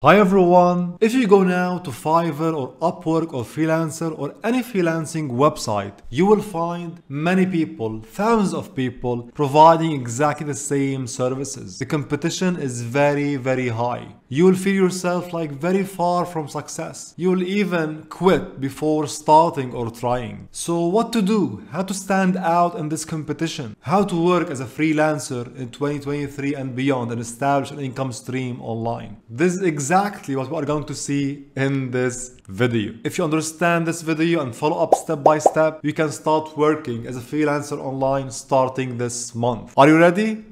Hi everyone! If you go now to Fiverr or Upwork or Freelancer or any freelancing website, you will find many people, thousands of people providing exactly the same services. The competition is very, very high. You will feel yourself like very far from success. You will even quit before starting or trying. So what to do? How to stand out in this competition? How to work as a freelancer in 2023 and beyond and establish an income stream online? This is exactly what we are going to see in this video. If you understand this video and follow up step by step, you can start working as a freelancer online starting this month. Are you ready?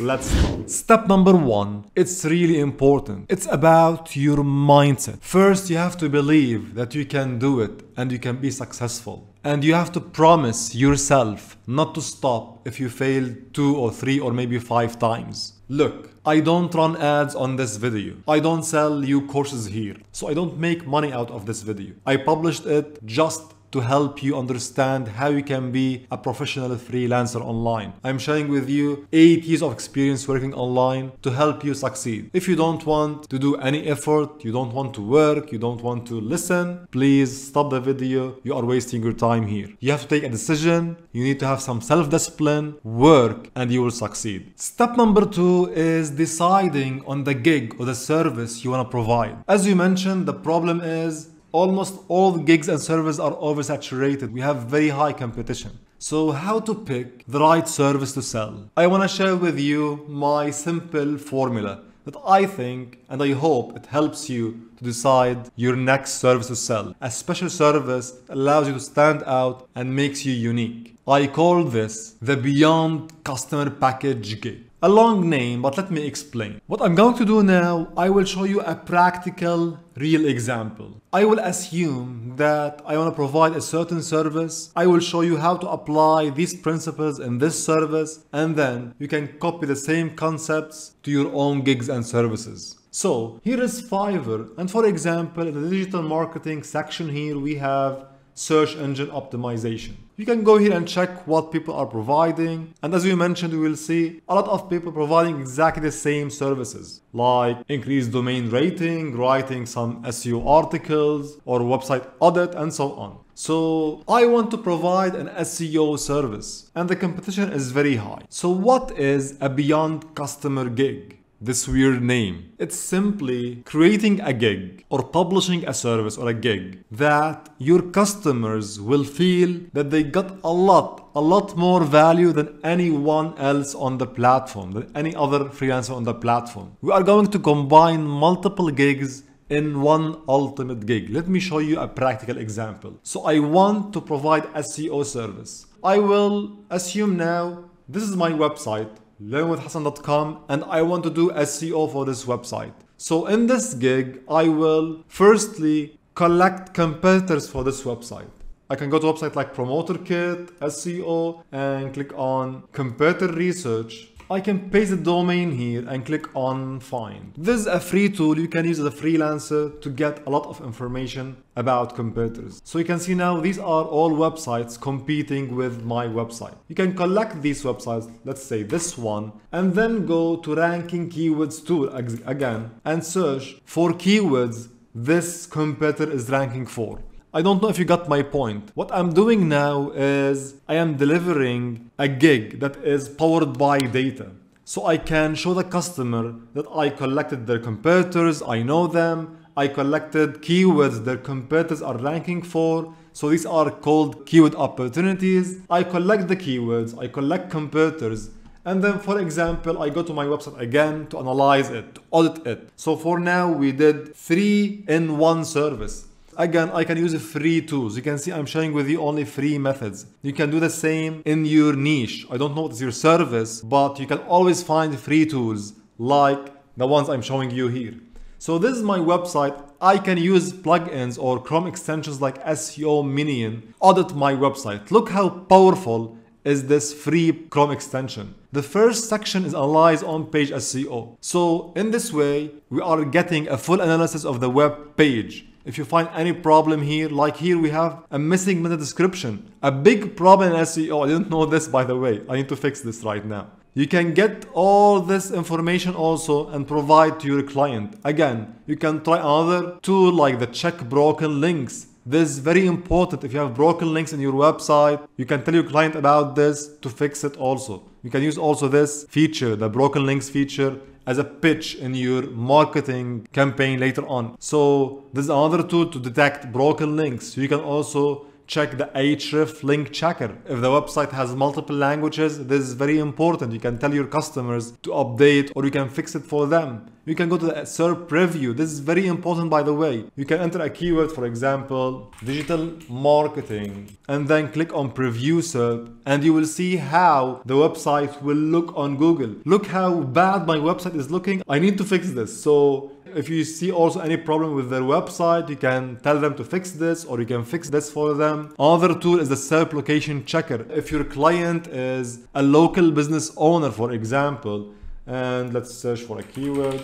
Let's start. Step number one, it's really important. It's about your mindset. First, you have to believe that you can do it and you can be successful. And you have to promise yourself not to stop if you fail two or three or maybe five times. Look, I don't run ads on this video. I don't sell you courses here. So I don't make money out of this video. I published it just to help you understand how you can be a professional freelancer online. I'm sharing with you 8 years of experience working online to help you succeed. If you don't want to do any effort, you don't want to work, you don't want to listen, please stop the video. You are wasting your time here. You have to take a decision, you need to have some self-discipline, work, and you will succeed. Step number 2 is deciding on the gig or the service you want to provide. As you mentioned, the problem is almost all gigs and services are oversaturated. We have very high competition. So how to pick the right service to sell? I want to share with you my simple formula that I think and I hope it helps you to decide your next service to sell. A special service allows you to stand out and makes you unique. I call this the Beyond Customer Package Gig. A long name, but let me explain. What I'm going to do now, I will show you a practical, real example. I will assume that I want to provide a certain service. I will show you how to apply these principles in this service, and then you can copy the same concepts to your own gigs and services. So here is Fiverr, and for example, in the digital marketing section here, we have search engine optimization. You can go here and check what people are providing. And as we mentioned, we will see a lot of people providing exactly the same services like increased domain rating, writing some SEO articles or website audit and so on. So I want to provide an SEO service and the competition is very high. So what is a beyond customer gig? This weird name. It's simply creating a gig or publishing a service or a gig that your customers will feel that they got a lot, a lot more value than anyone else on the platform, than any other freelancer on the platform. We are going to combine multiple gigs in one ultimate gig. Let me show you a practical example. So I want to provide SEO service. I will assume now this is my website learnwithhasan.com and I want to do SEO for this website. So in this gig, I will firstly collect competitors for this website. I can go to website like PromoterKit, SEO, and click on competitor research I can paste the domain here and click on find. This is a free tool you can use as a freelancer to get a lot of information about competitors. So you can see now these are all websites competing with my website. You can collect these websites, let's say this one, and then go to ranking keywords tool again and search for keywords this competitor is ranking for. I don't know if you got my point. What I'm doing now is I am delivering a gig that is powered by data. So I can show the customer that I collected their competitors, I know them, I collected keywords their competitors are ranking for. So these are called keyword opportunities. I collect the keywords, I collect competitors, and then for example, I go to my website again to analyze it, to audit it. So for now, we did three in one service. Again, I can use free tools. You can see I'm sharing with you only free methods. You can do the same in your niche. I don't know what is your service, but you can always find free tools like the ones I'm showing you here. So this is my website. I can use plugins or Chrome extensions like SEO Minion audit my website. Look how powerful is this free Chrome extension. The first section is analyze on page SEO. So in this way, we are getting a full analysis of the web page. If you find any problem here, like here we have a missing meta description. A big problem in SEO. I didn't know this by the way. I need to fix this right now. You can get all this information also and provide to your client. Again, you can try another tool like the check broken links. This is very important. If you have broken links in your website, you can tell your client about this to fix it also. You can use also this feature, the broken links feature, as a pitch in your marketing campaign later on. So this is another tool to detect broken links. You can also check the hreflang checker. If the website has multiple languages, this is very important. You can tell your customers to update or you can fix it for them. You can go to the SERP preview. This is very important by the way. You can enter a keyword, for example, digital marketing, and then click on preview SERP and you will see how the website will look on Google. Look how bad my website is looking. I need to fix this. So if you see also any problem with their website, you can tell them to fix this or you can fix this for them. Another tool is the SERP location checker. If your client is a local business owner, for example, and let's search for a keyword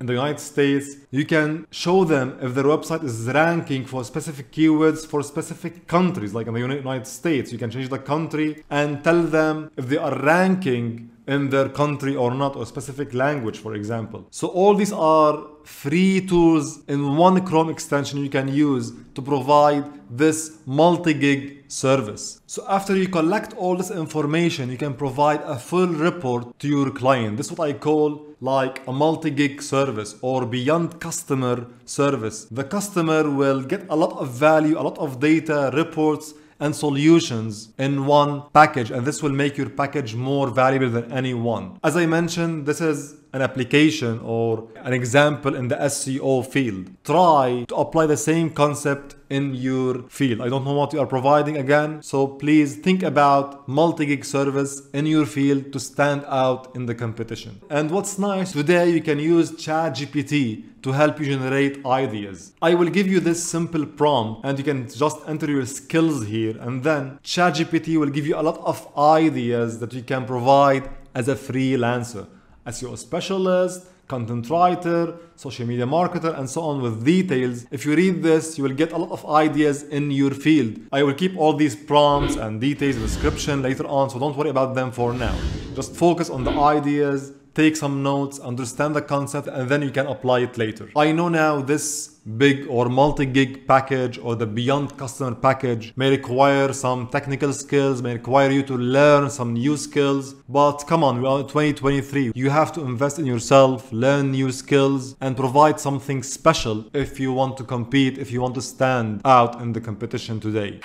in the United States, you can show them if their website is ranking for specific keywords for specific countries, like in the United States. You can change the country and tell them if they are ranking in their country or not, or specific language, for example. So all these are free tools in one Chrome extension you can use to provide this multi-gig service. So after you collect all this information, you can provide a full report to your client. This is what I call like a multi-gig service or beyond customer service. The customer will get a lot of value, a lot of data, reports, and solutions in one package and this will make your package more valuable than any one. As I mentioned, this is an application or an example in the SEO field. Try to apply the same concept in your field. I don't know what you are providing again, so please think about multi-gig service in your field to stand out in the competition. And what's nice, today you can use ChatGPT to help you generate ideas. I will give you this simple prompt and you can just enter your skills here and then ChatGPT will give you a lot of ideas that you can provide as a freelancer. SEO specialist, content writer, social media marketer, and so on with details. If you read this, you will get a lot of ideas in your field. I will keep all these prompts and details, description later on, so don't worry about them for now. Just focus on the ideas, take some notes, understand the concept, and then you can apply it later. I know now this big or multi-gig package or the beyond customer package may require some technical skills, may require you to learn some new skills. But come on, we are 2023. You have to invest in yourself, learn new skills, and provide something special if you want to compete, if you want to stand out in the competition today.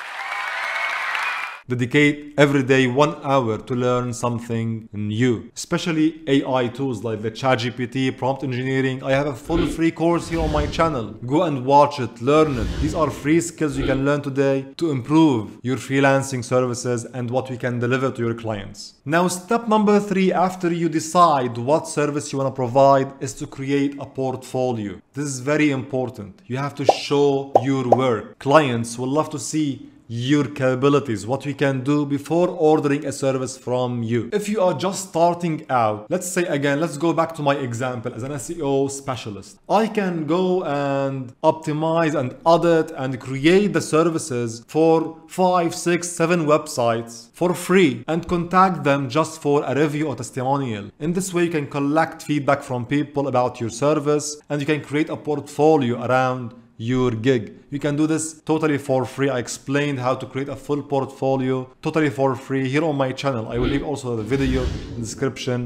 Dedicate every day one hour to learn something new, especially AI tools like the ChatGPT, prompt engineering. I have a full free course here on my channel. Go and watch it, learn it. These are free skills you can learn today to improve your freelancing services and what we can deliver to your clients. Now, step number three after you decide what service you want to provide is to create a portfolio. This is very important. You have to show your work. Clients will love to see your capabilities, what we can do before ordering a service from you. If you are just starting out, let's say again, let's go back to my example as an SEO specialist. I can go and optimize and audit and create the services for five, six, seven websites for free and contact them just for a review or testimonial. In this way, you can collect feedback from people about your service and you can create a portfolio around your gig. You can do this totally for free. I explained how to create a full portfolio totally for free here on my channel. I will leave also the video in the description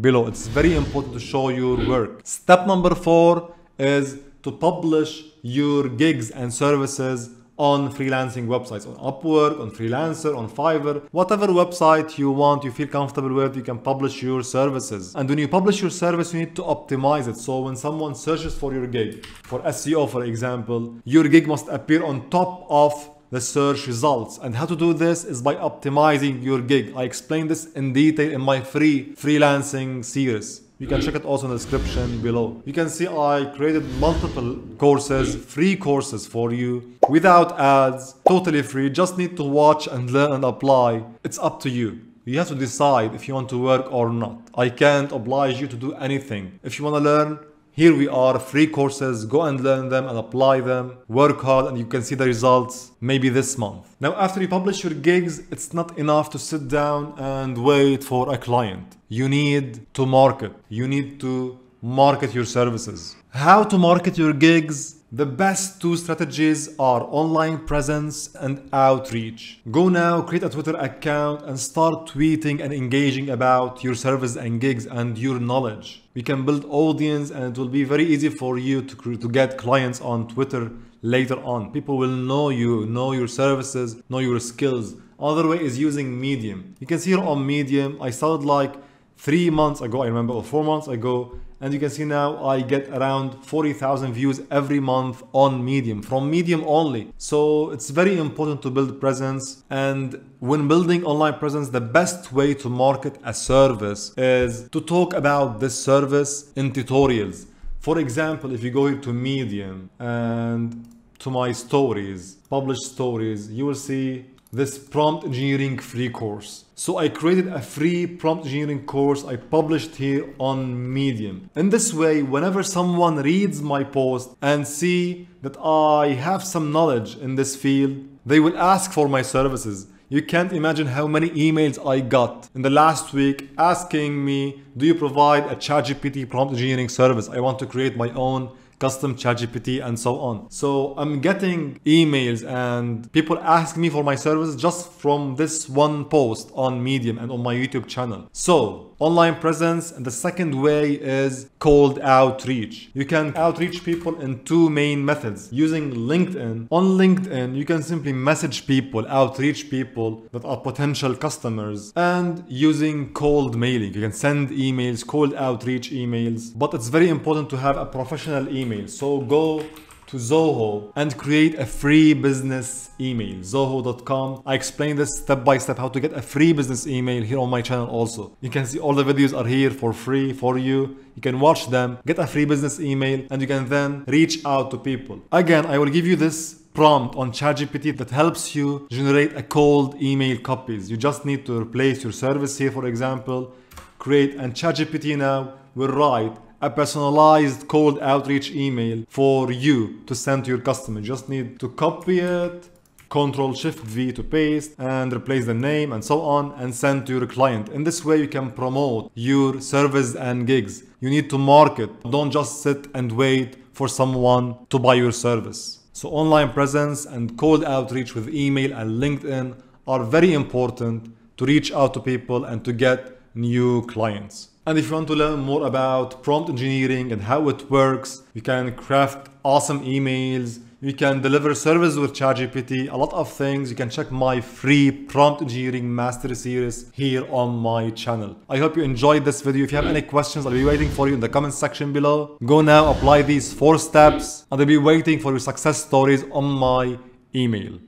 below. It's very important to show your work. Step number four is to publish your gigs and services on freelancing websites, on Upwork, on Freelancer, on Fiverr, whatever website you want, you feel comfortable with, you can publish your services. And when you publish your service, you need to optimize it. So when someone searches for your gig, for SEO, for example, your gig must appear on top of the search results. And how to do this is by optimizing your gig. I explain this in detail in my free freelancing series. You can check it also in the description below. You can see I created multiple courses, free courses for you without ads, totally free. Just need to watch and learn and apply. It's up to you. You have to decide if you want to work or not. I can't oblige you to do anything. If you want to learn, Here we are, free courses, go and learn them and apply them, work hard and you can see the results maybe this month. Now after you publish your gigs, it's not enough to sit down and wait for a client. You need to market. You need to market your services. How to market your gigs? The best two strategies are online presence and outreach. Go now, create a Twitter account and start tweeting and engaging about your service and gigs and your knowledge. We can build audience and it will be very easy for you to, to get clients on Twitter later on. People will know you, know your services, know your skills. Other way is using Medium. You can see here on Medium, I started like three months ago, I remember, or four months ago, and you can see now I get around 40,000 views every month on Medium from Medium only. So it's very important to build presence and when building online presence, the best way to market a service is to talk about this service in tutorials. For example, if you go to Medium and to my stories, published stories, you will see this prompt engineering free course. So I created a free prompt engineering course I published here on Medium. In this way, whenever someone reads my post and see that I have some knowledge in this field, they will ask for my services. You can't imagine how many emails I got in the last week asking me, do you provide a ChatGPT prompt engineering service? I want to create my own custom ChatGPT and so on. So I'm getting emails and people ask me for my services just from this one post on Medium and on my YouTube channel. So online presence and the second way is cold outreach. You can outreach people in two main methods using LinkedIn. On LinkedIn, you can simply message people, outreach people that are potential customers and using cold mailing. You can send emails, cold outreach emails, but it's very important to have a professional email. So go to Zoho and create a free business email zoho.com I explain this step by step how to get a free business email here on my channel also. You can see all the videos are here for free for you. You can watch them get a free business email and you can then reach out to people. Again I will give you this prompt on ChatGPT that helps you generate a cold email copies. You just need to replace your service here for example. Create and ChatGPT now will write a personalized cold outreach email for you to send to your customer. You just need to copy it, Control Shift V to paste and replace the name and so on and send to your client. In this way you can promote your service and gigs. You need to market. Don't just sit and wait for someone to buy your service. So online presence and cold outreach with email and LinkedIn are very important to reach out to people and to get new clients. And if you want to learn more about prompt engineering and how it works, you can craft awesome emails, you can deliver service with ChatGPT, a lot of things. You can check my free prompt engineering master series here on my channel. I hope you enjoyed this video. If you have any questions, I'll be waiting for you in the comment section below. Go now, apply these four steps, and I'll be waiting for your success stories on my email.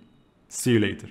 See you later.